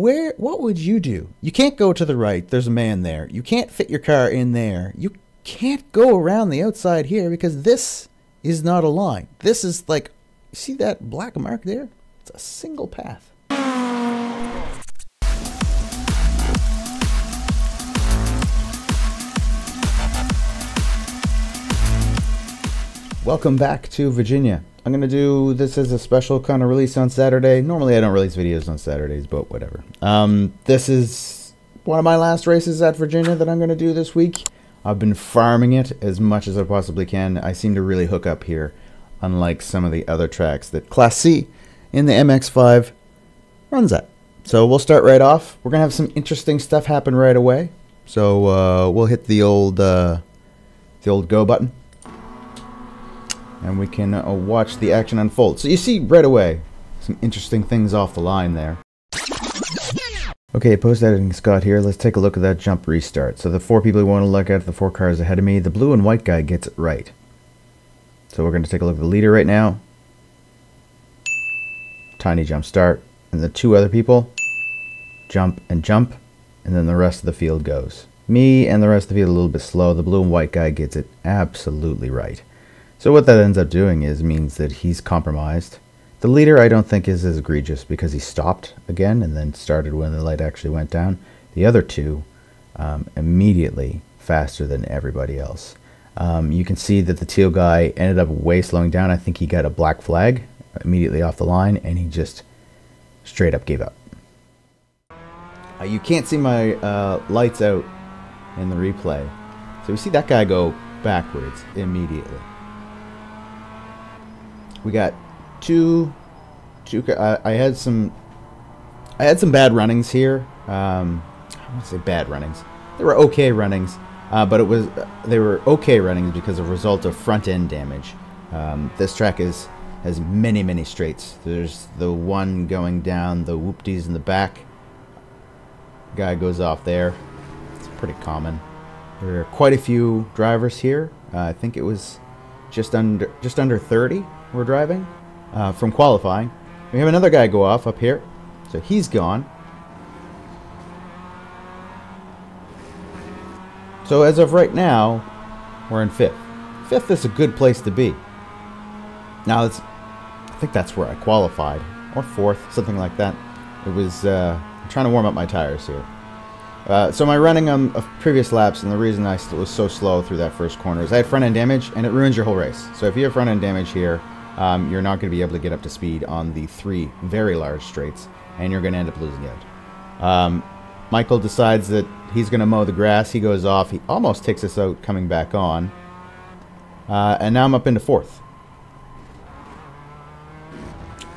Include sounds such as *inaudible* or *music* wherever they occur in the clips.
where what would you do? You can't go to the right. There's a man there. You can't fit your car in there. You can't go around the outside here because this is not a line. This is like see that black mark there? It's a single path. Welcome back to Virginia. I'm going to do this as a special kind of release on Saturday. Normally I don't release videos on Saturdays, but whatever. Um, this is one of my last races at Virginia that I'm going to do this week. I've been farming it as much as I possibly can. I seem to really hook up here, unlike some of the other tracks that Class C in the MX-5 runs at. So we'll start right off. We're going to have some interesting stuff happen right away. So uh, we'll hit the old, uh, the old go button and we can uh, watch the action unfold. So you see right away some interesting things off the line there. Okay, post editing Scott here. Let's take a look at that jump restart. So the four people we want to look at, the four cars ahead of me, the blue and white guy gets it right. So we're going to take a look at the leader right now. Tiny jump start. And the two other people jump and jump. And then the rest of the field goes. Me and the rest of the field a little bit slow. The blue and white guy gets it absolutely right. So what that ends up doing is means that he's compromised. The leader I don't think is as egregious because he stopped again and then started when the light actually went down. The other two um, immediately faster than everybody else. Um, you can see that the teal guy ended up way slowing down. I think he got a black flag immediately off the line and he just straight up gave up. Uh, you can't see my uh, lights out in the replay. So you see that guy go backwards immediately. We got two, two. I, I had some, I had some bad runnings here. Um, I won't say bad runnings. They were okay runnings, uh, but it was they were okay runnings because of result of front end damage. Um, this track is has many many straights. There's the one going down the whoopties in the back. Guy goes off there. It's pretty common. There are quite a few drivers here. Uh, I think it was just under just under 30 we're driving uh, from qualifying. We have another guy go off up here. So he's gone. So as of right now, we're in fifth. Fifth is a good place to be. Now, it's, I think that's where I qualified. Or fourth, something like that. It was, uh, I'm trying to warm up my tires here. Uh, so my running on um, previous laps, and the reason I was so slow through that first corner is I had front end damage, and it ruins your whole race. So if you have front end damage here, um, you're not going to be able to get up to speed on the three very large straights, and you're going to end up losing out. Um, Michael decides that he's going to mow the grass. He goes off. He almost takes us out coming back on. Uh, and now I'm up into fourth.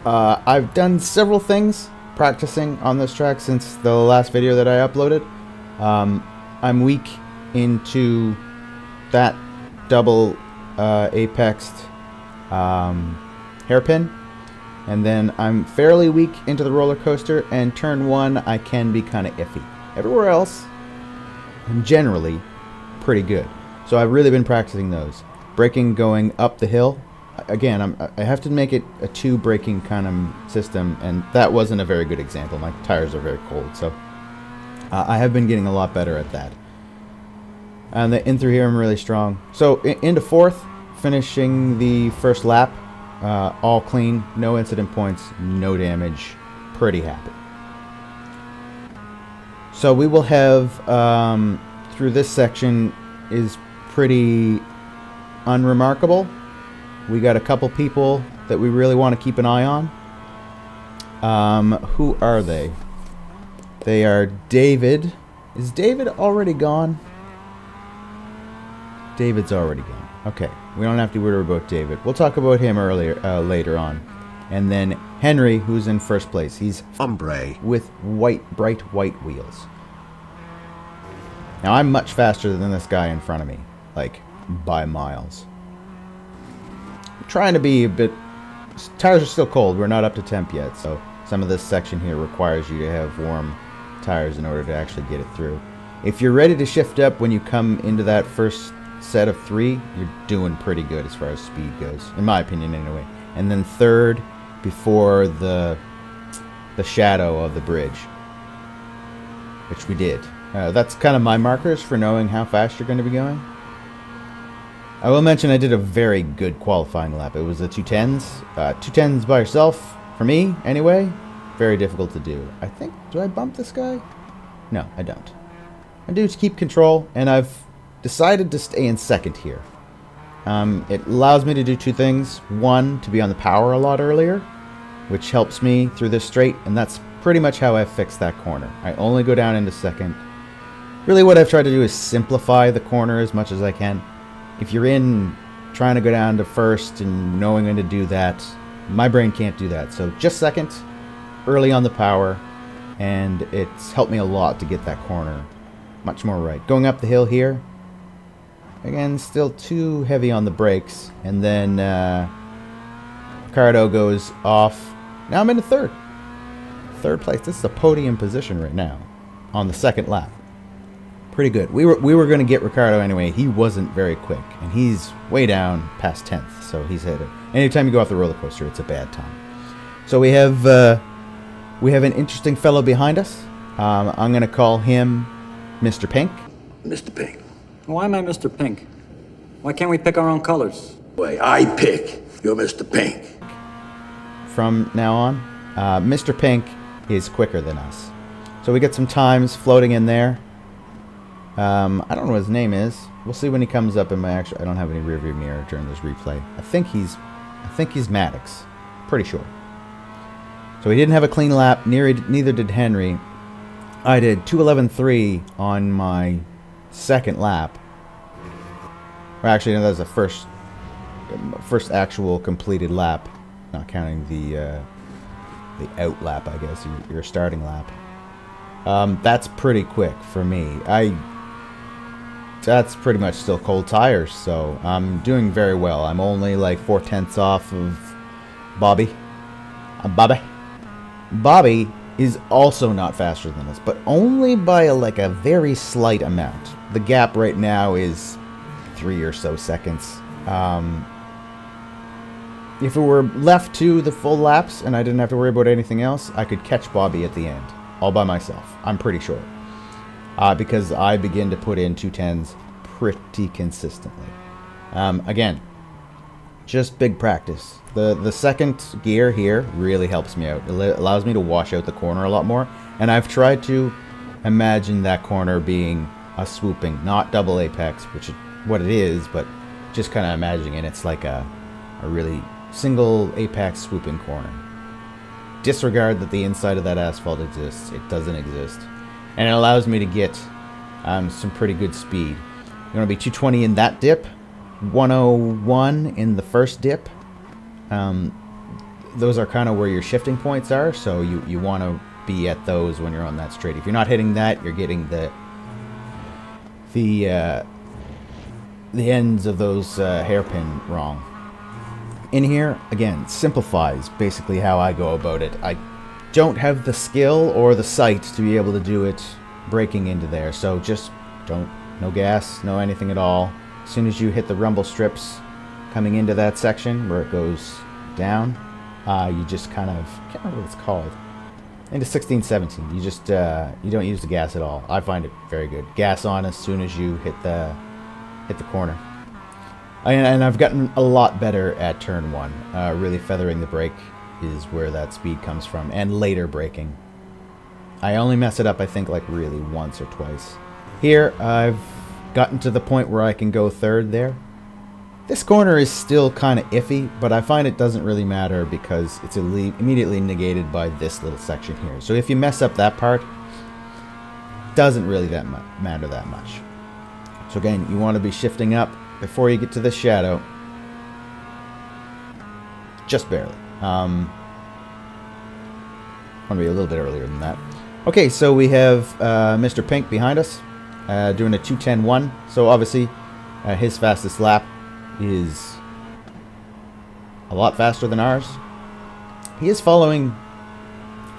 Uh, I've done several things practicing on this track since the last video that I uploaded. Um, I'm weak into that double uh, apexed um, hairpin. And then I'm fairly weak into the roller coaster, and turn one, I can be kind of iffy. Everywhere else, I'm generally pretty good. So I've really been practicing those. Braking going up the hill. Again, I'm, i have to make it a two braking kind of system, and that wasn't a very good example. My tires are very cold, so uh, I have been getting a lot better at that. And the in through here, I'm really strong. So into fourth, finishing the first lap. Uh, all clean, no incident points, no damage. Pretty happy. So we will have, um, through this section, is pretty unremarkable. We got a couple people that we really want to keep an eye on. Um, who are they? They are David. Is David already gone? David's already gone. Okay. We don't have to worry about David. We'll talk about him earlier, uh, later on. And then Henry, who's in first place. He's Ombre with white, bright white wheels. Now I'm much faster than this guy in front of me, like by miles. I'm trying to be a bit. Tires are still cold. We're not up to temp yet, so some of this section here requires you to have warm tires in order to actually get it through. If you're ready to shift up when you come into that first set of three, you're doing pretty good as far as speed goes, in my opinion, anyway. And then third, before the the shadow of the bridge, which we did. Uh, that's kind of my markers for knowing how fast you're going to be going. I will mention I did a very good qualifying lap. It was a 210s. Uh, 210s by yourself, for me anyway, very difficult to do. I think, do I bump this guy? No, I don't. I do keep control, and I've decided to stay in second here. Um, it allows me to do two things. One, to be on the power a lot earlier, which helps me through this straight, and that's pretty much how I fixed that corner. I only go down into second. Really what I've tried to do is simplify the corner as much as I can. If you're in trying to go down to first and knowing when to do that, my brain can't do that. So just second, early on the power, and it's helped me a lot to get that corner much more right. Going up the hill here, again, still too heavy on the brakes, and then uh, Ricardo goes off. Now I'm in the third. Third place. This is a podium position right now on the second lap. Pretty good. We were we were going to get Ricardo anyway. He wasn't very quick, and he's way down past 10th, so he's hit it. Anytime you go off the roller coaster, it's a bad time. So we have uh, we have an interesting fellow behind us. Um, I'm going to call him Mr. Pink. Mr. Pink. Why am I Mr. Pink? Why can't we pick our own colors? Way I pick. You're Mr. Pink. From now on, uh, Mr. Pink is quicker than us. So we get some times floating in there. Um, I don't know what his name is. We'll see when he comes up in my actual. I don't have any rearview mirror during this replay. I think he's, I think he's Maddox. Pretty sure. So he didn't have a clean lap. Neither did Henry. I did 211.3 on my second lap. Or actually, no, that was the first, first actual completed lap, not counting the uh, the out lap, I guess, your, starting lap. Um, that's pretty quick for me. I that's pretty much still cold tires, so I'm doing very well. I'm only like four tenths off of Bobby. Uh, Bobby. Bobby is also not faster than us, but only by a, like a very slight amount. The gap right now is three or so seconds. Um, if it were left to the full laps and I didn't have to worry about anything else, I could catch Bobby at the end, all by myself. I'm pretty sure. Uh, because I begin to put in 210s pretty consistently. Um, again, just big practice. The the second gear here really helps me out. It allows me to wash out the corner a lot more. And I've tried to imagine that corner being a swooping, not double apex, which is what it is, but just kind of imagining it. It's like a, a really single apex swooping corner. Disregard that the inside of that asphalt exists. It doesn't exist. And it allows me to get um, some pretty good speed. You're going to be 220 in that dip, 101 in the first dip. Um, those are kind of where your shifting points are, so you, you want to be at those when you're on that straight. If you're not hitting that, you're getting the the uh, the ends of those uh, hairpin wrong. In here, again, simplifies basically how I go about it. I don't have the skill or the sight to be able to do it braking into there, so just don't, no gas, no anything at all. As soon as you hit the rumble strips coming into that section where it goes down, uh, you just kind of, I can't remember what it's called, into 16, 17. You just, uh, you don't use the gas at all. I find it very good. Gas on as soon as you hit the, hit the corner. And and I've gotten a lot better at turn one. Uh, really feathering the brake is where that speed comes from, and later braking. I only mess it up, I think, like really once or twice. Here, I've gotten to the point where I can go third there. This corner is still kind of iffy, but I find it doesn't really matter because it's immediately negated by this little section here. So if you mess up that part, doesn't really that matter that much. So again, you want to be shifting up before you get to the shadow. Just barely. Um, want to be a little bit earlier than that. Okay, so we have uh, Mr. Pink behind us, uh, doing a 210-1. So obviously, uh, his fastest lap is a lot faster than ours. He is following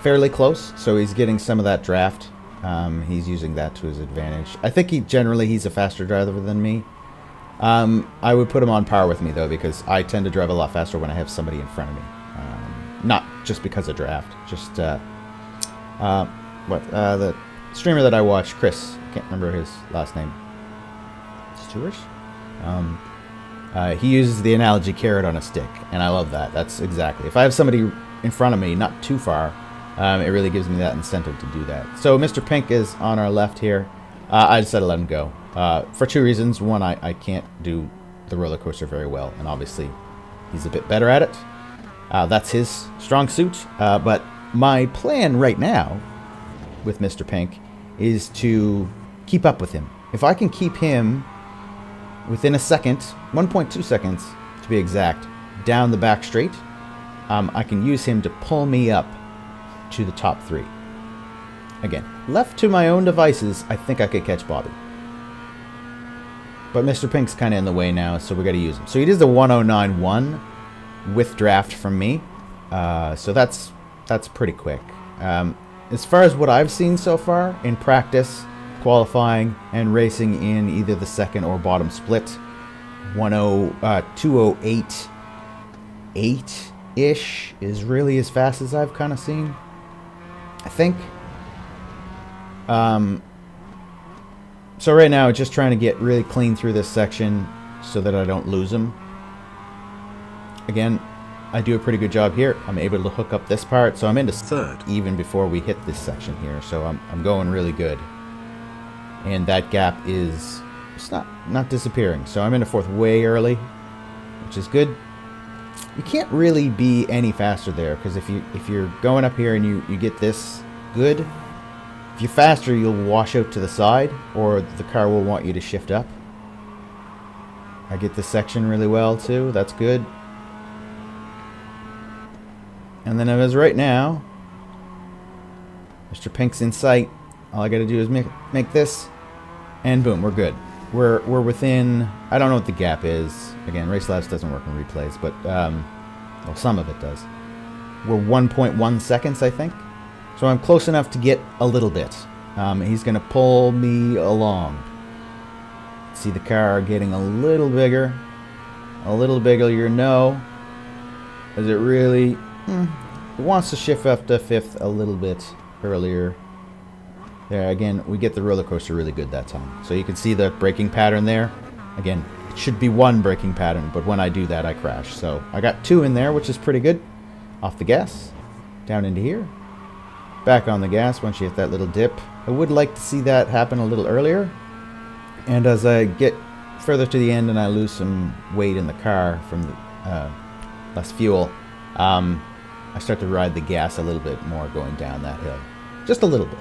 fairly close, so he's getting some of that draft. Um, he's using that to his advantage. I think he generally he's a faster driver than me. Um, I would put him on par with me though because I tend to drive a lot faster when I have somebody in front of me. Um, not just because of draft, just uh, uh, what uh, the streamer that I watch, Chris, I can't remember his last name. Stewart? Um, uh, he uses the analogy carrot on a stick, and I love that. That's exactly. If I have somebody in front of me, not too far, um, it really gives me that incentive to do that. So Mr. Pink is on our left here. Uh, I decided to let him go uh, for two reasons. One, I, I can't do the roller coaster very well, and obviously he's a bit better at it. Uh, that's his strong suit. Uh, but my plan right now with Mr. Pink is to keep up with him. If I can keep him within a second, 1.2 seconds to be exact, down the back straight, um, I can use him to pull me up to the top three. Again, left to my own devices, I think I could catch Bobby. But Mr. Pink's kind of in the way now, so we got to use him. So he does the 109.1 with draft from me. Uh, so that's that's pretty quick. Um, as far as what I've seen so far in practice, qualifying, and racing in either the second or bottom split, 10, uh, 208 8 ish is really as fast as I've kind of seen. I think. Um, so right now, just trying to get really clean through this section so that I don't lose them. Again, I do a pretty good job here. I'm able to hook up this part, so I'm into Third. even before we hit this section here. So I'm, I'm going really good. And that gap is it's not not disappearing. So I'm in a fourth way early, which is good. You can't really be any faster there because if you if you're going up here and you you get this good, if you're faster you'll wash out to the side or the car will want you to shift up. I get this section really well too. That's good. And then as right now, Mr. Pink's in sight. All I got to do is make make this, and boom, we're good. We're we're within. I don't know what the gap is. Again, Race Labs doesn't work in replays, but um, well, some of it does. We're 1.1 seconds, I think. So I'm close enough to get a little bit. Um, he's going to pull me along. See the car getting a little bigger. A little bigger, you know. Is it really... Hmm, it wants to shift up to fifth a little bit earlier. There, again, we get the roller coaster really good that time. So you can see the braking pattern there. Again, it should be one braking pattern, but when I do that, I crash. So I got two in there, which is pretty good. Off the gas, down into here. Back on the gas once you hit that little dip. I would like to see that happen a little earlier. And as I get further to the end and I lose some weight in the car from the, uh, less fuel, um, I start to ride the gas a little bit more going down that hill. Just a little bit.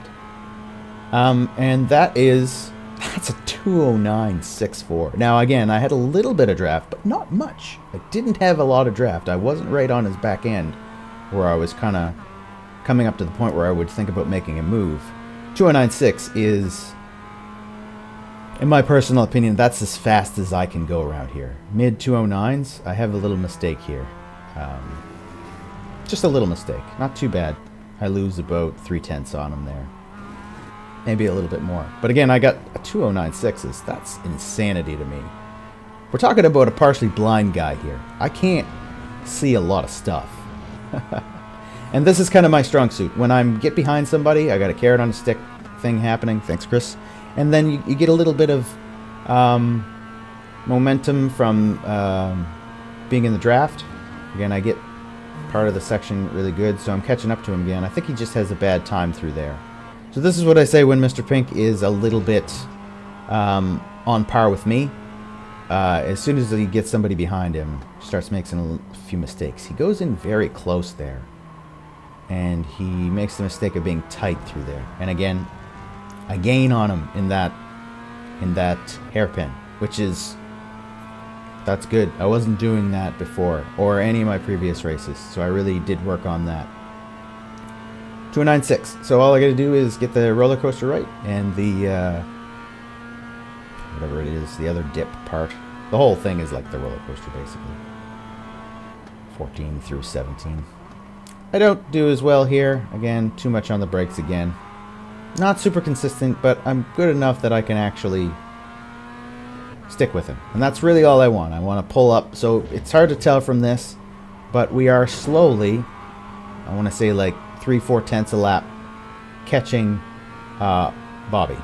Um, and that is, that's a 209.64. Now again, I had a little bit of draft, but not much. I didn't have a lot of draft. I wasn't right on his back end where I was kind of coming up to the point where I would think about making a move. 209.6 is, in my personal opinion, that's as fast as I can go around here. Mid 209s, I have a little mistake here. Um, just a little mistake. Not too bad. I lose about three tenths on him there. Maybe a little bit more. But again, I got a 209.6s. That's insanity to me. We're talking about a partially blind guy here. I can't see a lot of stuff. *laughs* and this is kind of my strong suit. When I get behind somebody, I got a carrot on a stick thing happening. Thanks, Chris. And then you, you get a little bit of um, momentum from um, being in the draft. Again, I get part of the section really good, so I'm catching up to him again. I think he just has a bad time through there. So this is what I say when Mr. Pink is a little bit um, on par with me. Uh, as soon as he gets somebody behind him, starts making a few mistakes. He goes in very close there. And he makes the mistake of being tight through there. And again, I gain on him in that in that hairpin, which is that's good. I wasn't doing that before or any of my previous races, so I really did work on that. 296. So all I got to do is get the roller coaster right and the uh, whatever it is, the other dip part. The whole thing is like the roller coaster basically. 14 through 17. I don't do as well here. Again, too much on the brakes again. Not super consistent, but I'm good enough that I can actually stick with him. And that's really all I want. I want to pull up. So it's hard to tell from this, but we are slowly, I want to say like three, four tenths a lap, catching uh, Bobby.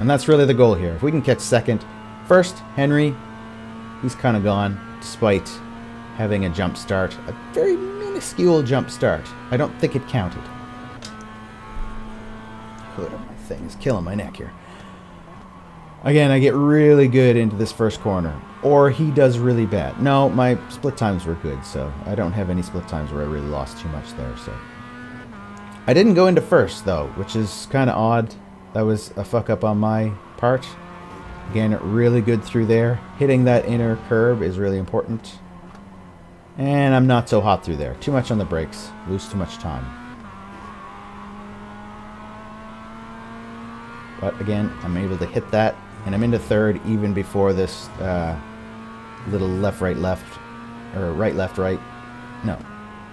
And that's really the goal here. If we can catch second, first, Henry, he's kind of gone, despite having a jump start. A very minuscule jump start. I don't think it counted. Hood of my thing is killing my neck here. Again, I get really good into this first corner. Or he does really bad. No, my split times were good, so I don't have any split times where I really lost too much there, so. I didn't go into first, though, which is kind of odd. That was a fuck up on my part. Again, really good through there. Hitting that inner curb is really important. And I'm not so hot through there. Too much on the brakes. Lose too much time. But again, I'm able to hit that. And I'm into third even before this uh, little left, right, left. Or right, left, right. No.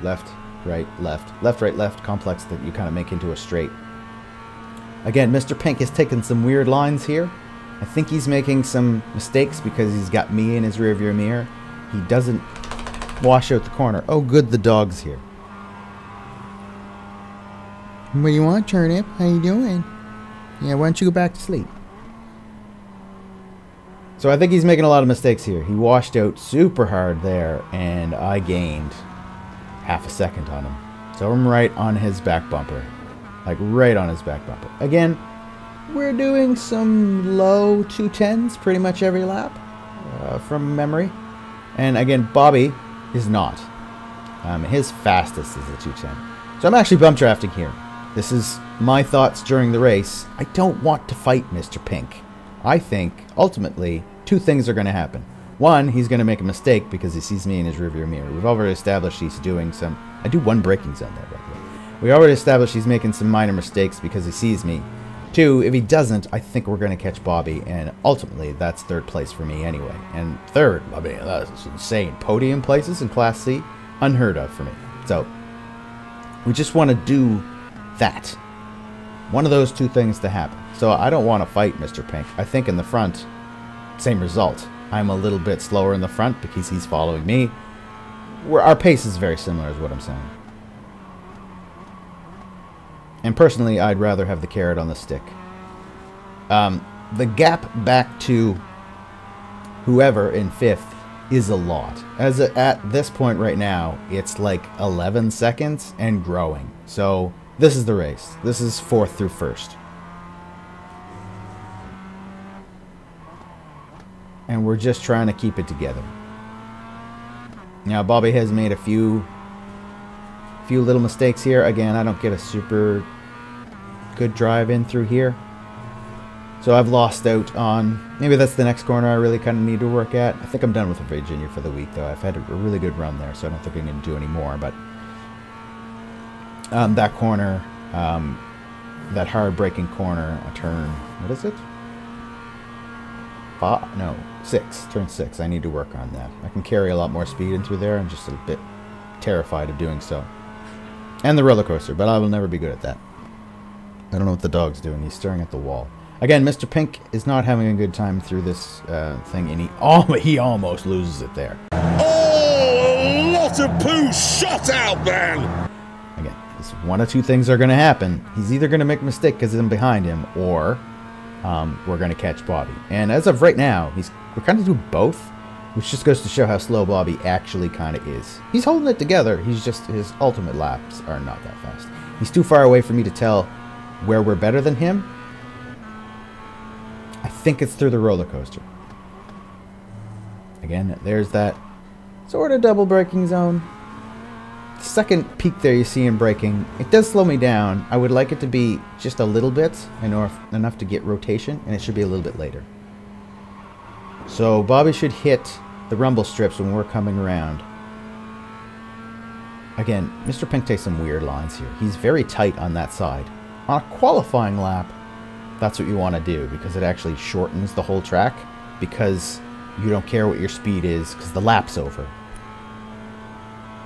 Left, right, left. Left, right, left complex that you kind of make into a straight. Again, Mr. Pink has taken some weird lines here. I think he's making some mistakes because he's got me in his rearview mirror. He doesn't wash out the corner. Oh, good, the dog's here. What do you want, Turnip? How you doing? Yeah, why don't you go back to sleep? So I think he's making a lot of mistakes here. He washed out super hard there, and I gained half a second on him. So I'm right on his back bumper. Like right on his back bumper. Again, we're doing some low 210s pretty much every lap uh, from memory. And again, Bobby is not. Um, his fastest is a 210. So I'm actually bump drafting here. This is my thoughts during the race. I don't want to fight Mr. Pink. I think, ultimately, two things are going to happen. One, he's going to make a mistake because he sees me in his rearview mirror. We've already established he's doing some... I do one braking zone there, by the way. We already established he's making some minor mistakes because he sees me. Two, if he doesn't, I think we're going to catch Bobby, and ultimately, that's third place for me anyway. And third, I mean, that's insane. Podium places in Class C, unheard of for me. So, we just want to do that. One of those two things to happen. So I don't want to fight Mr. Pink. I think in the front, same result. I'm a little bit slower in the front because he's following me. We're, our pace is very similar is what I'm saying. And personally, I'd rather have the carrot on the stick. Um, the gap back to whoever in fifth is a lot. As a, at this point right now, it's like 11 seconds and growing. So this is the race. This is fourth through first. And we're just trying to keep it together. Now, Bobby has made a few few little mistakes here. Again, I don't get a super good drive in through here. So I've lost out on, maybe that's the next corner I really kind of need to work at. I think I'm done with Virginia for the week though. I've had a really good run there, so I don't think I'm going to do any more. But um, that corner, um, that hard braking corner, a turn, what is it? Five, no, six, turn six. I need to work on that. I can carry a lot more speed in through there. I'm just a bit terrified of doing so. And the roller coaster, but I will never be good at that. I don't know what the dog's doing. He's staring at the wall. Again, Mr. Pink is not having a good time through this uh, thing, and he, oh, *laughs* he almost loses it there. Oh, a lot of poo shot out, man! Again, this one of two things are going to happen. He's either going to make a mistake because I'm behind him, or um, we're going to catch Bobby. And as of right now, he's we're kind of doing both, which just goes to show how slow Bobby actually kind of is. He's holding it together. He's just his ultimate laps are not that fast. He's too far away for me to tell where we're better than him. I think it's through the roller coaster. Again, there's that sort of double braking zone. The second peak there you see in braking, it does slow me down. I would like it to be just a little bit enough, enough to get rotation, and it should be a little bit later. So Bobby should hit the rumble strips when we're coming around. Again, Mr. Pink takes some weird lines here. He's very tight on that side. On a qualifying lap, that's what you want to do because it actually shortens the whole track because you don't care what your speed is because the lap's over.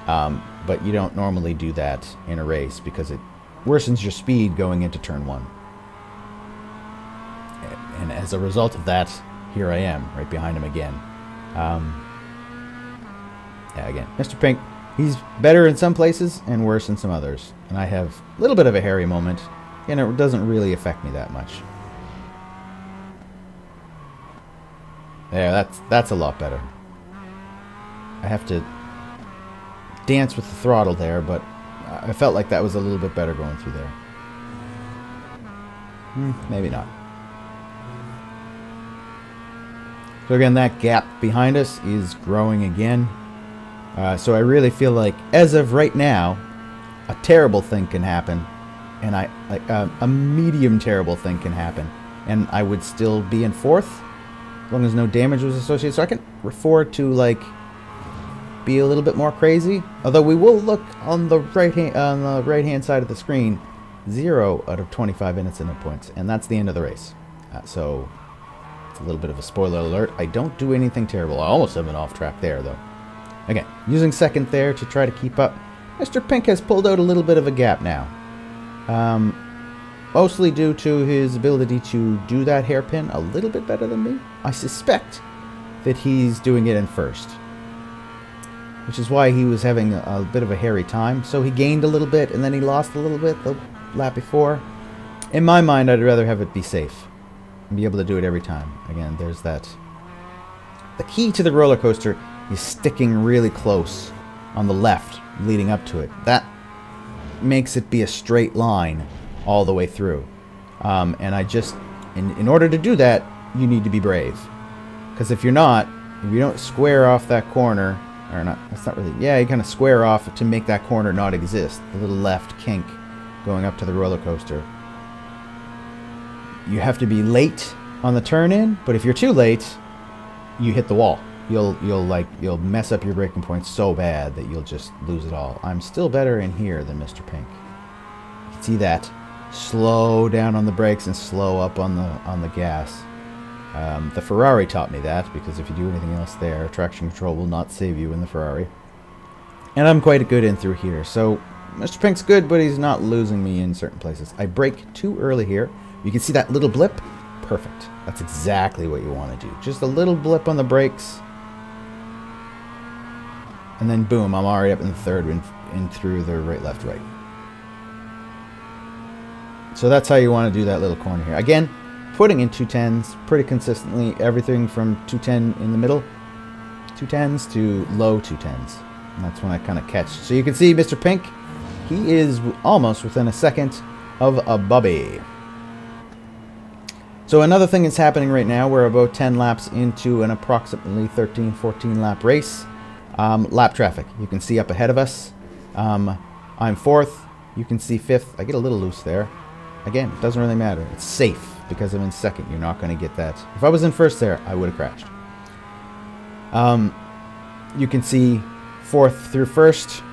Um, but you don't normally do that in a race because it worsens your speed going into turn one. And as a result of that, here I am, right behind him again. Um, yeah, again, Mr. Pink, he's better in some places and worse in some others. And I have a little bit of a hairy moment and it doesn't really affect me that much. Yeah, that's that's a lot better. I have to dance with the throttle there, but I felt like that was a little bit better going through there. Hmm, maybe not. So again, that gap behind us is growing again. Uh, so I really feel like, as of right now, a terrible thing can happen, and I like uh, a medium terrible thing can happen, and I would still be in fourth, as long as no damage was associated. So I can afford to like be a little bit more crazy. Although we will look on the right hand on the right hand side of the screen, zero out of 25 incident points, and that's the end of the race. Uh, so a little bit of a spoiler alert. I don't do anything terrible. I almost have been off track there though. Again, using second there to try to keep up. Mr. Pink has pulled out a little bit of a gap now. Um, mostly due to his ability to do that hairpin a little bit better than me. I suspect that he's doing it in first. Which is why he was having a, a bit of a hairy time. So he gained a little bit and then he lost a little bit the lap before. In my mind, I'd rather have it be safe. And be able to do it every time. Again, there's that. The key to the roller coaster is sticking really close on the left leading up to it. That makes it be a straight line all the way through. Um, and I just, in, in order to do that, you need to be brave. Because if you're not, if you don't square off that corner, or not, that's not really, yeah, you kind of square off to make that corner not exist, the little left kink going up to the roller coaster. You have to be late on the turn in, but if you're too late, you hit the wall you'll you'll like you'll mess up your braking points so bad that you'll just lose it all. I'm still better in here than Mr. Pink. You can see that. Slow down on the brakes and slow up on the on the gas. Um, the Ferrari taught me that because if you do anything else there, traction control will not save you in the Ferrari. And I'm quite good in through here. So Mr. Pink's good, but he's not losing me in certain places. I brake too early here. You can see that little blip. Perfect. That's exactly what you want to do. Just a little blip on the brakes and then boom, I'm already up in the third and, in through the right, left, right. So that's how you want to do that little corner here. Again, putting in 210s pretty consistently. Everything from 210 in the middle, 210s to low 210s. And that's when I kind of catch. So you can see Mr. Pink, he is almost within a second of a Bobby. So another thing that's happening right now, we're about 10 laps into an approximately 13, 14 lap race. Um, lap traffic, you can see up ahead of us. Um, I'm fourth, you can see fifth. I get a little loose there. Again, it doesn't really matter. It's safe because I'm in second. You're not going to get that. If I was in first there, I would have crashed. Um, you can see fourth through first.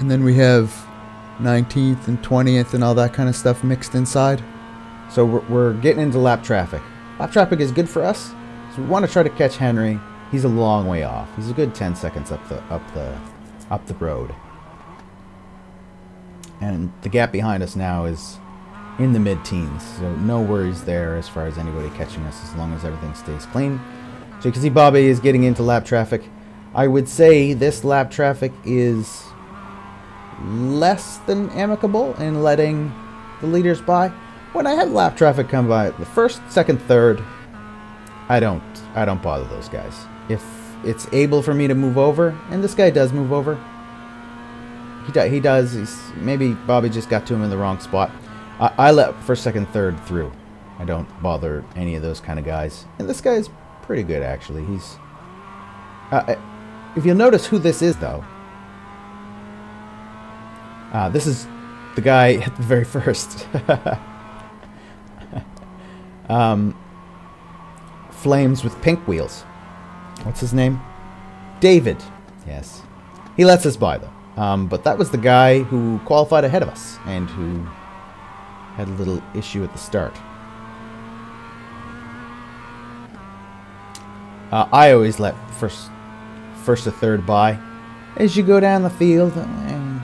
And then we have 19th and 20th and all that kind of stuff mixed inside. So we're, we're getting into lap traffic. Lap traffic is good for us. So we want to try to catch Henry He's a long way off. He's a good 10 seconds up the up the up the road. And the gap behind us now is in the mid-teens, so no worries there as far as anybody catching us as long as everything stays clean. So you can see Bobby is getting into lap traffic. I would say this lap traffic is less than amicable in letting the leaders by. When I have lap traffic come by, the first, second, third, I don't I don't bother those guys if it's able for me to move over, and this guy does move over. He, do, he does. He's, maybe Bobby just got to him in the wrong spot. I, I let first, second, third through. I don't bother any of those kind of guys. And this guy's pretty good, actually. He's... Uh, if you'll notice who this is, though. Uh, this is the guy at the very *laughs* first. *laughs* um, flames with pink wheels. What's his name? David. Yes. He lets us by, though. Um, but that was the guy who qualified ahead of us and who had a little issue at the start. Uh, I always let first, first to third by. As you go down the field, uh,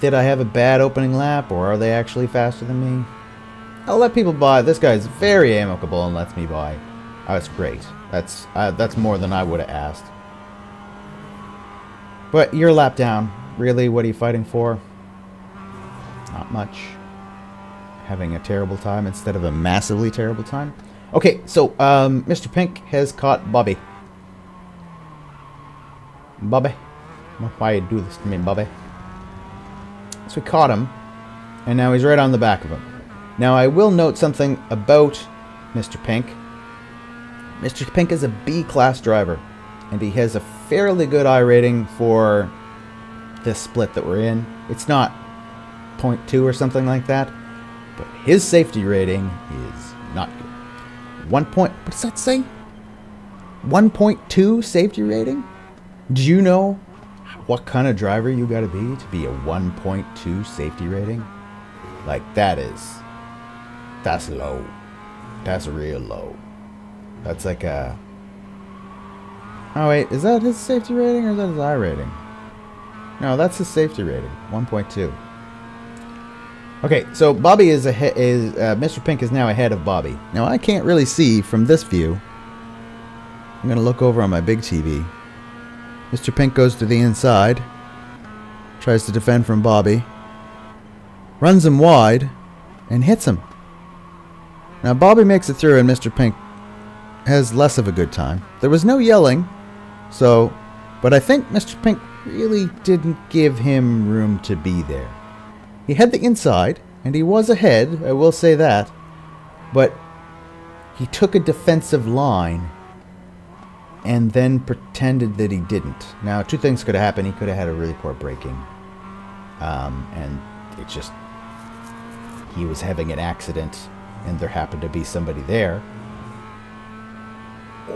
did I have a bad opening lap, or are they actually faster than me? I'll let people by. This guy's very amicable and lets me by. Oh, that's great. That's uh, that's more than I would have asked. But you're lap down. Really, what are you fighting for? Not much. Having a terrible time instead of a massively terrible time. Okay, so um, Mr. Pink has caught Bobby. Bobby. Why you do this to me, Bobby? So we caught him, and now he's right on the back of him. Now I will note something about Mr. Pink. Mr. Pink is a B-class driver, and he has a fairly good iRating for this split that we're in. It's not 0.2 or something like that, but his safety rating is not good. One point, what does that say? 1.2 safety rating? Do you know what kind of driver you got to be to be a 1.2 safety rating? Like that is, that's low. That's real low. That's like a. Oh wait, is that his safety rating or is that his iRating? No, that's his safety rating, 1.2. Okay, so Bobby is ahead. Is uh, Mr. Pink is now ahead of Bobby. Now I can't really see from this view. I'm gonna look over on my big TV. Mr. Pink goes to the inside, tries to defend from Bobby, runs him wide, and hits him. Now Bobby makes it through, and Mr. Pink has less of a good time. There was no yelling, so, but I think Mr. Pink really didn't give him room to be there. He had the inside, and he was ahead, I will say that, but he took a defensive line and then pretended that he didn't. Now, two things could have happened. He could have had a really poor braking, um, and it just he was having an accident, and there happened to be somebody there,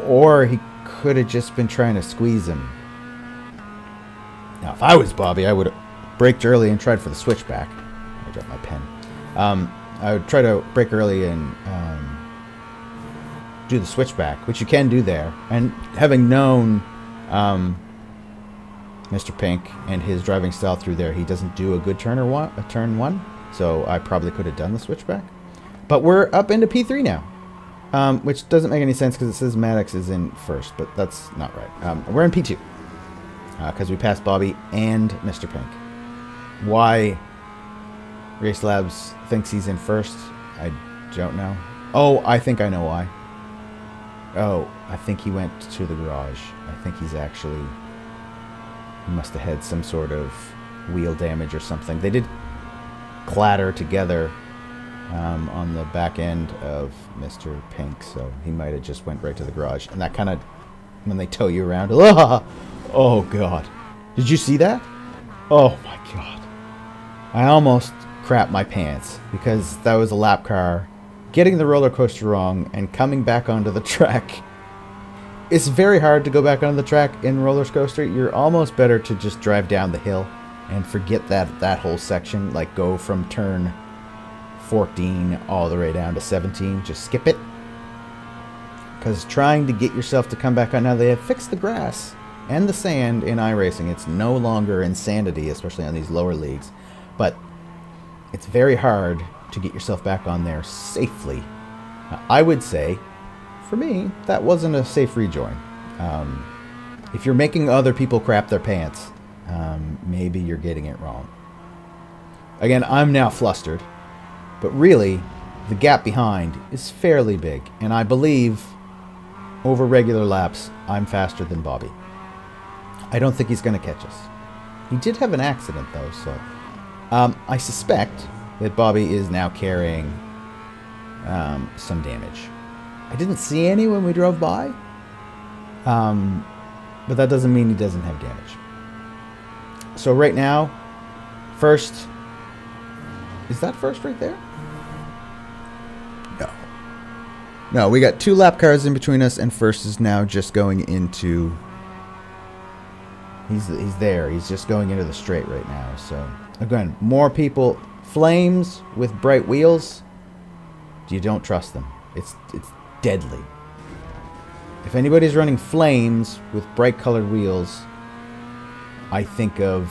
or he could have just been trying to squeeze him. Now, if I was Bobby, I would have braked early and tried for the switchback. I dropped my pen. Um, I would try to brake early and um, do the switchback, which you can do there. And having known um, Mr. Pink and his driving style through there, he doesn't do a good turn or one, a turn one. So I probably could have done the switchback. But we're up into P3 now. Um, which doesn't make any sense because it says Maddox is in first, but that's not right. Um, we're in P2 because uh, we passed Bobby and Mr. Pink. Why Race Labs thinks he's in first, I don't know. Oh, I think I know why. Oh, I think he went to the garage. I think he's actually... He must have had some sort of wheel damage or something. They did clatter together um, on the back end of Mr. Pink, so he might have just went right to the garage. And that kind of, when they tow you around, *laughs* oh god. Did you see that? Oh my god. I almost crap my pants because that was a lap car getting the roller coaster wrong and coming back onto the *laughs* track. It's very hard to go back onto the track in roller coaster. You're almost better to just drive down the hill and forget that that whole section, like go from turn 14 all the way down to 17. Just skip it. Because trying to get yourself to come back on now, they have fixed the grass and the sand in iRacing. It's no longer insanity, especially on these lower leagues. But it's very hard to get yourself back on there safely. I would say, for me, that wasn't a safe rejoin. Um, if you're making other people crap their pants, um, maybe you're getting it wrong. Again, I'm now flustered but really, the gap behind is fairly big, and I believe over regular laps, I'm faster than Bobby. I don't think he's going to catch us. He did have an accident, though, so... Um, I suspect that Bobby is now carrying um, some damage. I didn't see any when we drove by, um, but that doesn't mean he doesn't have damage. So right now, first... Is that first right there? No, we got two lap cars in between us, and first is now just going into. He's he's there. He's just going into the straight right now. So again, more people. Flames with bright wheels. You don't trust them. It's it's deadly. If anybody's running flames with bright colored wheels, I think of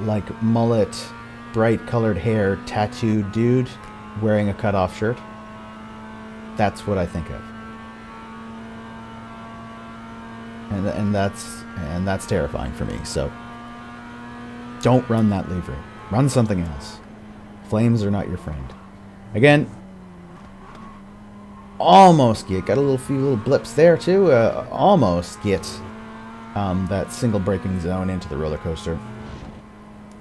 like mullet, bright colored hair, tattooed dude wearing a cutoff shirt. That's what I think of. And, and that's and that's terrifying for me. So don't run that lever. Run something else. Flames are not your friend. Again, almost get got a little few little blips there too. Uh, almost get um, that single braking zone into the roller coaster.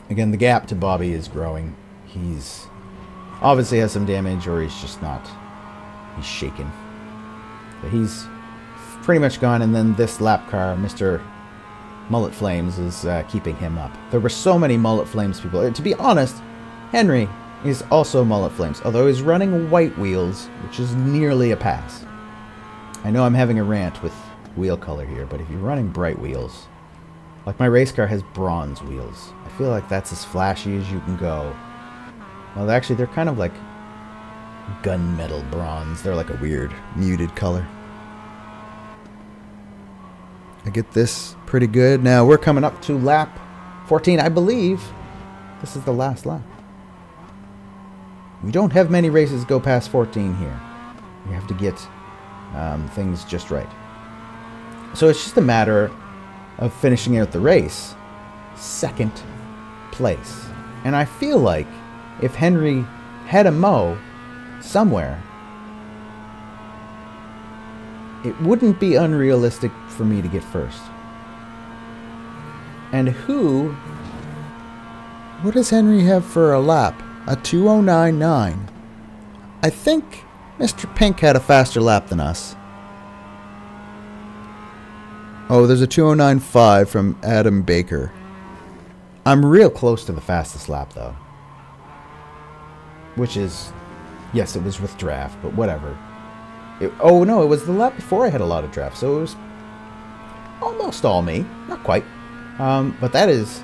Again, the gap to Bobby is growing. He's obviously has some damage, or he's just not. He's shaken. But he's pretty much gone. And then this lap car, Mr. Mullet Flames, is uh, keeping him up. There were so many Mullet Flames people. Uh, to be honest, Henry is also Mullet Flames, although he's running white wheels, which is nearly a pass. I know I'm having a rant with wheel color here, but if you're running bright wheels, like my race car has bronze wheels, I feel like that's as flashy as you can go. Well, actually, they're kind of like gunmetal bronze. They're like a weird, muted color. I get this pretty good. Now, we're coming up to lap 14. I believe this is the last lap. We don't have many races go past 14 here. We have to get um, things just right. So it's just a matter of finishing out the race. Second place. And I feel like if Henry had a mo somewhere, it wouldn't be unrealistic for me to get first. And who... What does Henry have for a lap? A 2099. I think Mr. Pink had a faster lap than us. Oh, there's a 2095 from Adam Baker. I'm real close to the fastest lap, though. Which is... Yes, it was with draft, but whatever. It, oh, no, it was the lap before I had a lot of draft, so it was almost all me. Not quite. Um, but that is...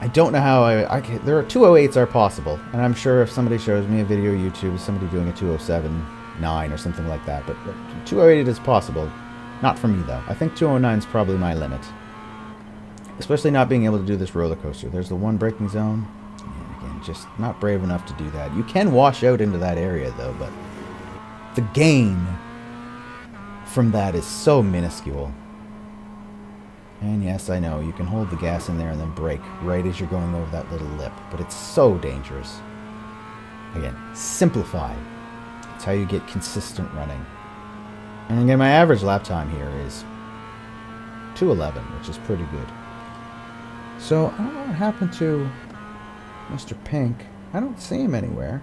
I don't know how I... I can, there are 208s are possible, and I'm sure if somebody shows me a video YouTube, somebody doing a 207 9 or something like that, but 208 is possible. Not for me, though. I think 209 is probably my limit. Especially not being able to do this roller coaster. There's the one braking zone. Just not brave enough to do that. You can wash out into that area, though, but the gain from that is so minuscule. And yes, I know, you can hold the gas in there and then brake right as you're going over that little lip, but it's so dangerous. Again, simplify. It's how you get consistent running. And again, my average lap time here is 211, which is pretty good. So, I don't know what happened to Mr. Pink. I don't see him anywhere.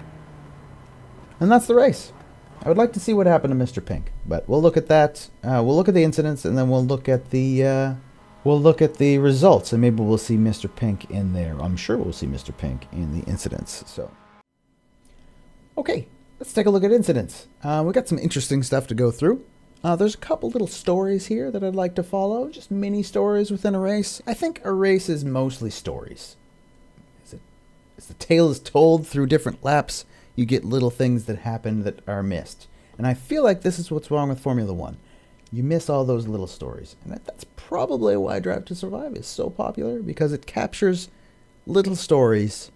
And that's the race. I would like to see what happened to Mr. Pink, but we'll look at that. Uh, we'll look at the incidents, and then we'll look at the uh, we'll look at the results, and maybe we'll see Mr. Pink in there. I'm sure we'll see Mr. Pink in the incidents. So, okay, let's take a look at incidents. Uh, we got some interesting stuff to go through. Uh, there's a couple little stories here that I'd like to follow, just mini stories within a race. I think a race is mostly stories. As, the tale is told through different laps, you get little things that happen that are missed. And I feel like this is what's wrong with Formula One. You miss all those little stories. And that, that's probably why Drive to Survive is so popular, because it captures little stories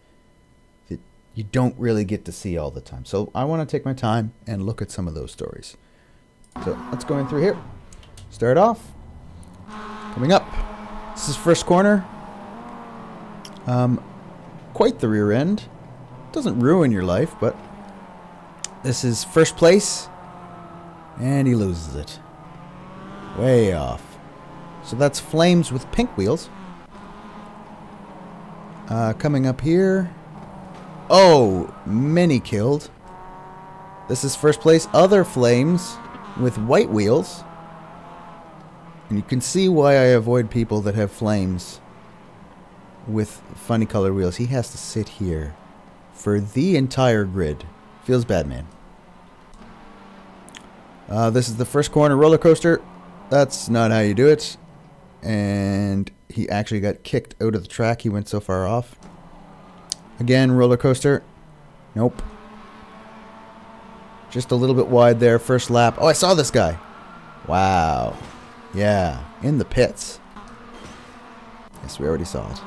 that you don't really get to see all the time. So I want to take my time and look at some of those stories. So let's go in through here. Start off. Coming up. This is first corner. Um, quite the rear end. Doesn't ruin your life, but this is first place. And he loses it. Way off. So that's Flames with pink wheels. Uh, coming up here. Oh, many killed. This is first place. Other Flames with white wheels. And you can see why I avoid people that have flames with funny color wheels. He has to sit here for the entire grid. Feels bad, man. Uh, this is the first corner roller coaster. That's not how you do it. And he actually got kicked out of the track. He went so far off. Again, roller coaster. Nope. Just a little bit wide there. First lap. Oh, I saw this guy. Wow. Yeah. In the pits. Yes, we already saw it.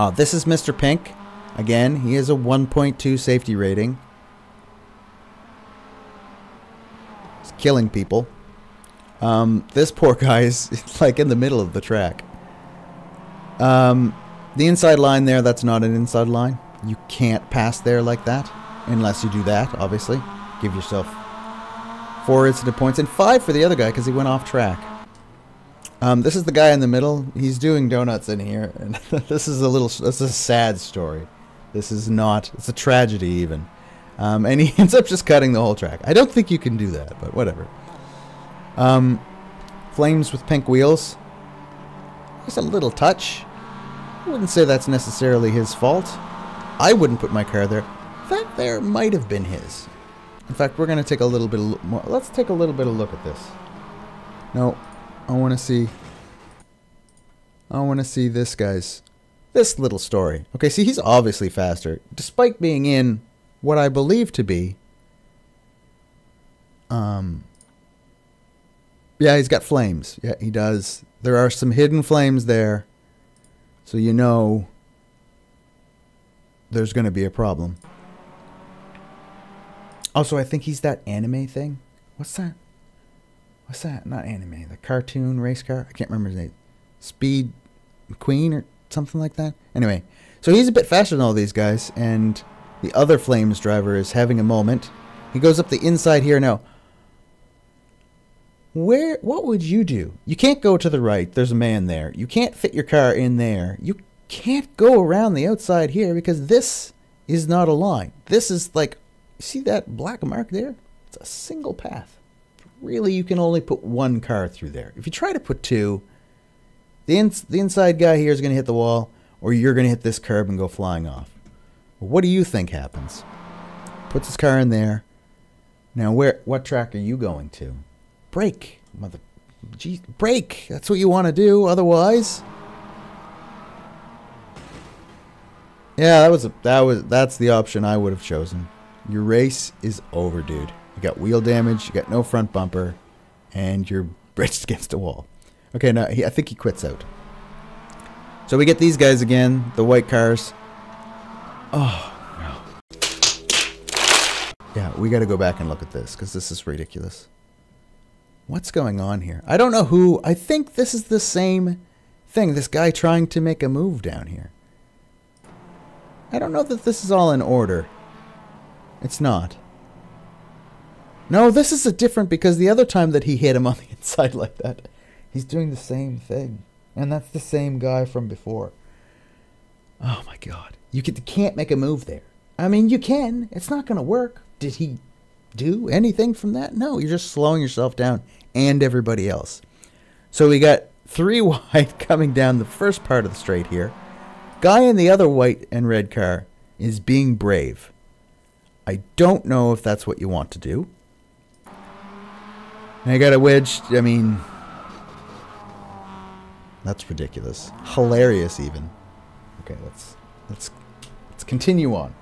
Oh, this is Mr. Pink. Again, he has a 1.2 safety rating. He's killing people. Um, this poor guy is *laughs* like in the middle of the track. Um, The inside line there, that's not an inside line. You can't pass there like that. Unless you do that, obviously. Give yourself four incident points and five for the other guy because he went off track. Um, this is the guy in the middle. He's doing donuts in here, and *laughs* this is a little. This is a sad story. This is not. It's a tragedy even. Um, and he *laughs* ends up just cutting the whole track. I don't think you can do that, but whatever. Um, flames with pink wheels. Just a little touch. I wouldn't say that's necessarily his fault. I wouldn't put my car there. That there might have been his. In fact, we're going to take a little bit of more. Let's take a little bit of look at this. No, I want to see. I want to see this guy's. This little story. Okay, see, he's obviously faster, despite being in what I believe to be. Um. Yeah, he's got flames. Yeah, he does. There are some hidden flames there. So you know there's going to be a problem. Also, I think he's that anime thing. What's that? What's that? Not anime. The cartoon race car. I can't remember his name. Speed Queen or something like that. Anyway, so he's a bit faster than all these guys, and the other Flames driver is having a moment. He goes up the inside here now. Where? What would you do? You can't go to the right. There's a man there. You can't fit your car in there. You can't go around the outside here because this is not a line. This is like, see that black mark there? It's a single path really you can only put one car through there. If you try to put two, the the inside guy here is going to hit the wall, or you're going to hit this curb and go flying off. Well, what do you think happens? Puts his car in there. Now, where? What track are you going to? Brake, mother. Gee, brake. That's what you want to do. Otherwise, yeah, that was a, that was that's the option I would have chosen. Your race is over, dude. You got wheel damage, you got no front bumper, and you're *laughs* bridged against a wall. Okay, now he, I think he quits out. So we get these guys again, the white cars. Oh, no. Yeah, we got to go back and look at this because this is ridiculous. What's going on here? I don't know who. I think this is the same thing. This guy trying to make a move down here. I don't know that this is all in order. It's not. No, this is a different because the other time that he hit him on the *laughs* inside like that, he's doing the same thing. And that's the same guy from before. Oh my god. You can't make a move there. I mean, you can. It's not going to work. Did he do anything from that? No, you're just slowing yourself down and everybody else. So we got three *laughs* white coming down the first part of the straight here. Guy in the other white and red car is being brave. I don't know if that's what you want to do. I got a wedge. I mean, that's ridiculous. Hilarious, even. Okay, let's let's let's continue on.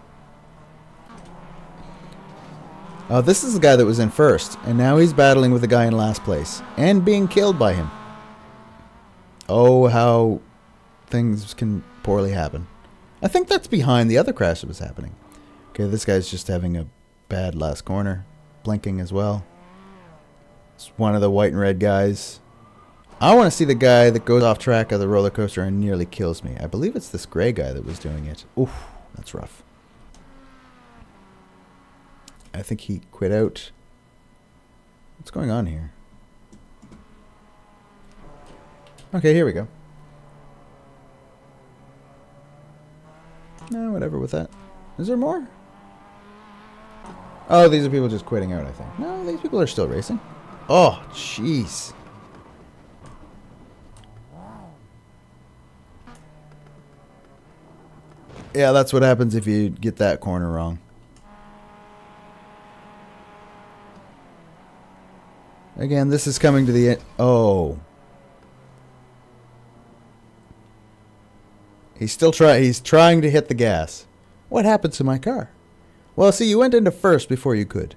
Uh, this is the guy that was in first, and now he's battling with the guy in last place and being killed by him. Oh, how things can poorly happen. I think that's behind the other crash that was happening. Okay, this guy's just having a bad last corner, blinking as well. It's one of the white and red guys. I want to see the guy that goes off track of the roller coaster and nearly kills me. I believe it's this gray guy that was doing it. Oof, that's rough. I think he quit out. What's going on here? Okay, here we go. No, whatever with that. Is there more? Oh, these are people just quitting out, I think. No, these people are still racing. Oh, jeez. Yeah, that's what happens if you get that corner wrong. Again, this is coming to the end. Oh. He's still trying. He's trying to hit the gas. What happened to my car? Well, see, you went into first before you could.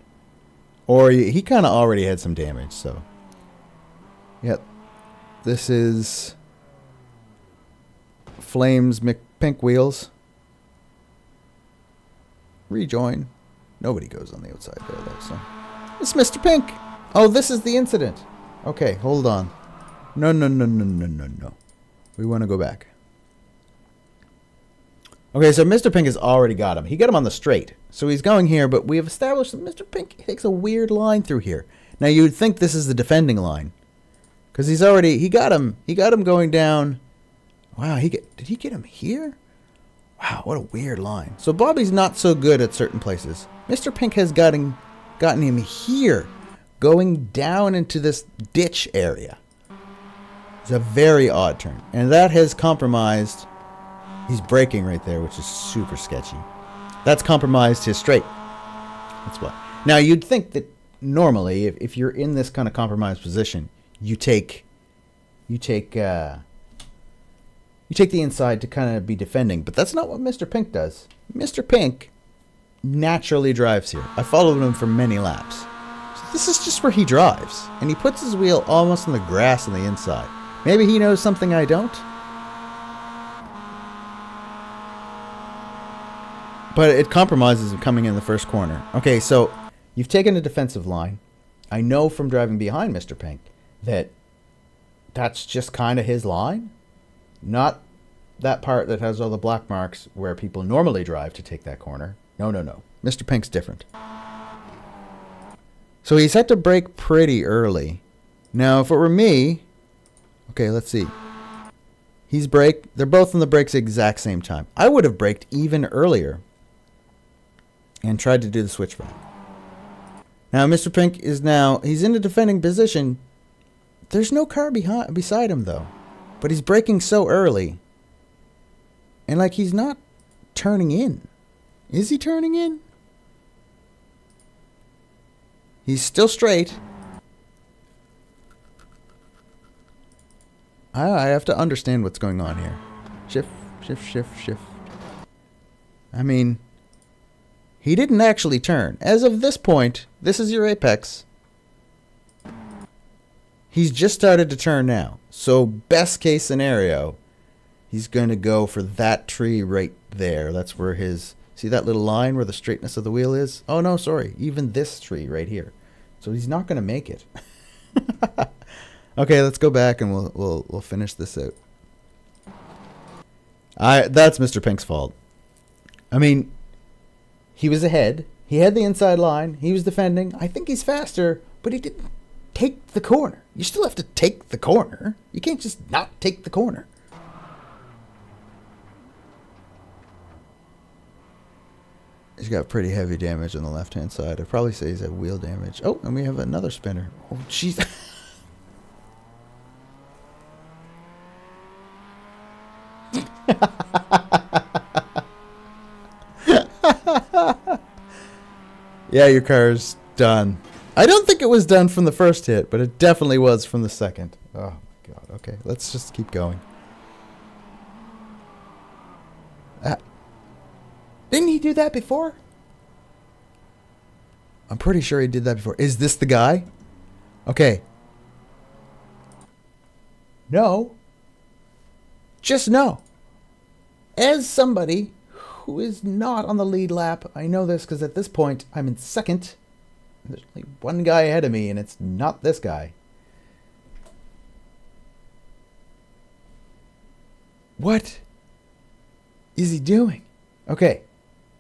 Or he, he kind of already had some damage, so. Yep. This is Flames Pink Wheels. Rejoin. Nobody goes on the outside there, though, so. It's Mr. Pink! Oh, this is the incident. Okay, hold on. No, no, no, no, no, no, no. We want to go back. Okay, so Mr. Pink has already got him. He got him on the straight. So he's going here, but we have established that Mr. Pink takes a weird line through here. Now you would think this is the defending line. Cuz he's already he got him. He got him going down. Wow, he get, did he get him here? Wow, what a weird line. So Bobby's not so good at certain places. Mr. Pink has gotten gotten him here, going down into this ditch area. It's a very odd turn. And that has compromised He's braking right there, which is super sketchy. That's compromised his straight. That's what. Now you'd think that normally, if, if you're in this kind of compromised position, you take, you take, uh, you take the inside to kind of be defending, but that's not what Mr. Pink does. Mr. Pink naturally drives here. I followed him for many laps. So this is just where he drives, and he puts his wheel almost on the grass on the inside. Maybe he knows something I don't. But it compromises him coming in the first corner. Okay, so you've taken a defensive line. I know from driving behind Mr. Pink that that's just kind of his line. Not that part that has all the black marks where people normally drive to take that corner. No, no, no. Mr. Pink's different. So he's had to brake pretty early. Now, if it were me, okay, let's see. He's brake. They're both on the brakes exact same time. I would have braked even earlier and tried to do the switchback. Now, Mr. Pink is now, he's in a defending position. There's no car behind, beside him, though. But he's braking so early. And, like, he's not turning in. Is he turning in? He's still straight. I, I have to understand what's going on here. Shift, shift, shift, shift. I mean, he didn't actually turn. As of this point, this is your apex. He's just started to turn now. So best case scenario, he's going to go for that tree right there. That's where his see that little line where the straightness of the wheel is? Oh no, sorry. Even this tree right here. So he's not going to make it. *laughs* okay, let's go back and we'll we'll we'll finish this out. I that's Mr. Pink's fault. I mean, he was ahead. He had the inside line. He was defending. I think he's faster, but he didn't take the corner. You still have to take the corner. You can't just not take the corner. He's got pretty heavy damage on the left-hand side. I'd probably say he's had wheel damage. Oh, and we have another spinner. Oh, jeez. *laughs* *laughs* Yeah, your car's done. I don't think it was done from the first hit, but it definitely was from the second. Oh, my God. Okay, let's just keep going. Uh, didn't he do that before? I'm pretty sure he did that before. Is this the guy? Okay. No. Just no. As somebody who is not on the lead lap. I know this because at this point I'm in second. There's only one guy ahead of me, and it's not this guy. What is he doing? Okay,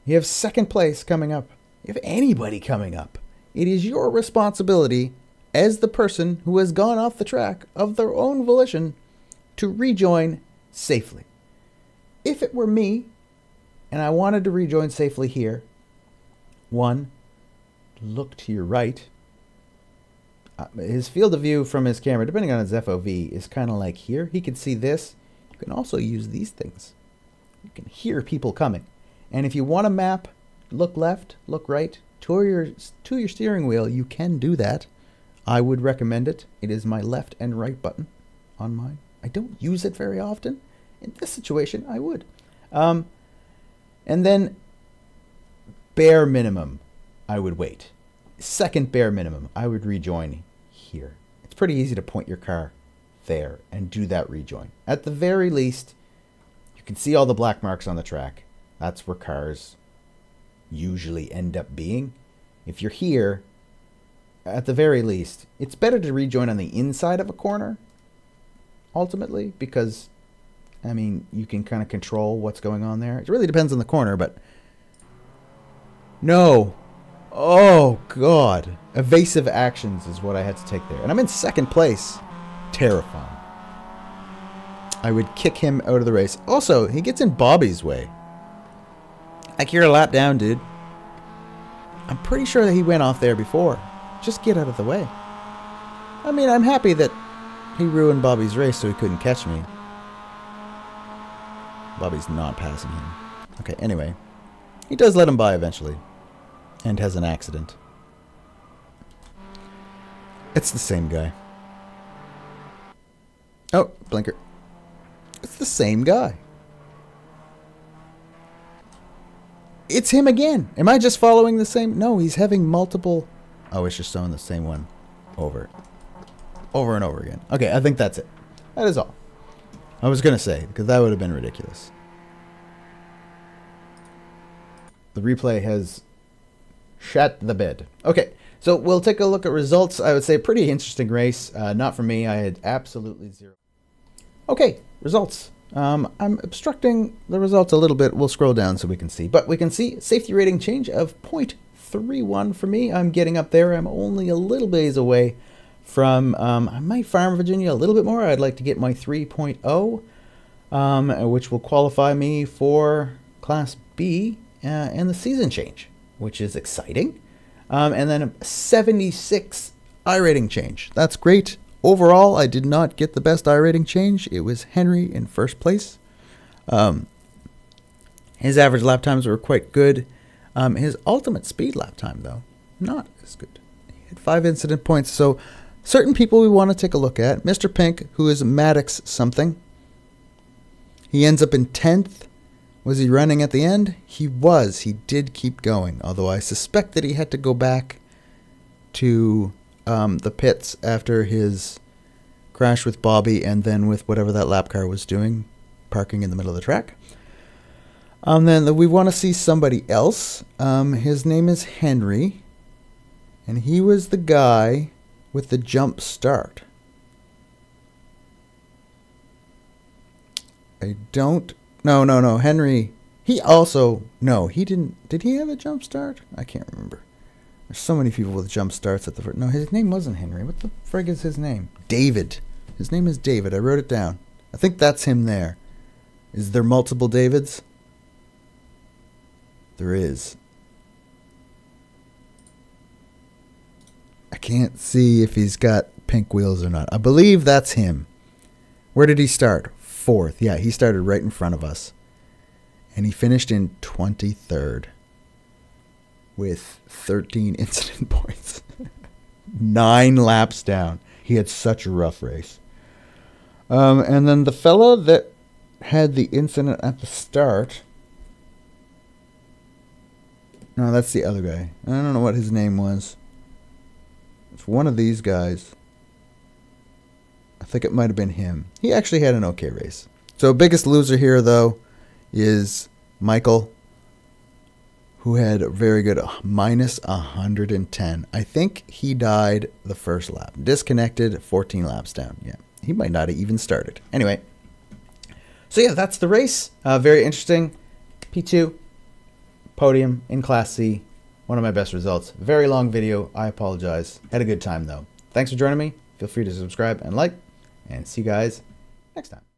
you have second place coming up. You have anybody coming up. It is your responsibility as the person who has gone off the track of their own volition to rejoin safely. If it were me, and I wanted to rejoin safely here. One, look to your right. Uh, his field of view from his camera, depending on his FOV, is kind of like here. He can see this. You can also use these things. You can hear people coming. And if you want a map, look left, look right, to your, to your steering wheel, you can do that. I would recommend it. It is my left and right button on mine. I don't use it very often. In this situation, I would. Um, and then, bare minimum, I would wait. Second bare minimum, I would rejoin here. It's pretty easy to point your car there and do that rejoin. At the very least, you can see all the black marks on the track. That's where cars usually end up being. If you're here, at the very least, it's better to rejoin on the inside of a corner, ultimately, because I mean, you can kind of control what's going on there. It really depends on the corner, but no. Oh god. Evasive actions is what I had to take there. And I'm in second place. Terrifying. I would kick him out of the race. Also, he gets in Bobby's way. Like you're a lap down, dude. I'm pretty sure that he went off there before. Just get out of the way. I mean, I'm happy that he ruined Bobby's race so he couldn't catch me. Bobby's not passing him. Okay, anyway. He does let him by eventually. And has an accident. It's the same guy. Oh, blinker. It's the same guy. It's him again. Am I just following the same? No, he's having multiple. Oh, it's just showing the same one over. Over and over again. Okay, I think that's it. That is all. I was going to say, because that would have been ridiculous. The replay has shut the bed. Okay, so we'll take a look at results. I would say pretty interesting race. Uh, not for me. I had absolutely zero. Okay, results. Um, I'm obstructing the results a little bit. We'll scroll down so we can see. But we can see safety rating change of 0.31 for me. I'm getting up there. I'm only a little ways away from, um, I might farm Virginia a little bit more. I'd like to get my 3.0, um, which will qualify me for Class B uh, and the season change, which is exciting. Um, and then a 76 iRating change. That's great. Overall, I did not get the best iRating change. It was Henry in first place. Um, his average lap times were quite good. Um, his ultimate speed lap time, though, not as good. He had five incident points. So, certain people we want to take a look at. Mr. Pink, who is Maddox something. He ends up in 10th. Was he running at the end? He was. He did keep going, although I suspect that he had to go back to um, the pits after his crash with Bobby and then with whatever that lap car was doing, parking in the middle of the track. Um, then we want to see somebody else. Um, his name is Henry, and he was the guy with the jump start. I don't. No, no, no. Henry. He also. No, he didn't. Did he have a jump start? I can't remember. There's so many people with jump starts at the first. No, his name wasn't Henry. What the frig is his name? David. His name is David. I wrote it down. I think that's him there. Is there multiple Davids? There is. I can't see if he's got pink wheels or not. I believe that's him. Where did he start? Fourth. Yeah, he started right in front of us. And he finished in 23rd with 13 *laughs* incident points. *laughs* Nine laps down. He had such a rough race. Um, and then the fella that had the incident at the start. No, that's the other guy. I don't know what his name was. One of these guys. I think it might have been him. He actually had an okay race. So biggest loser here though is Michael who had a very good minus 110. I think he died the first lap. Disconnected 14 laps down. Yeah, he might not have even started. Anyway, so yeah, that's the race. Uh, very interesting. P2, podium in Class C. One of my best results. Very long video. I apologize. Had a good time though. Thanks for joining me. Feel free to subscribe and like, and see you guys next time.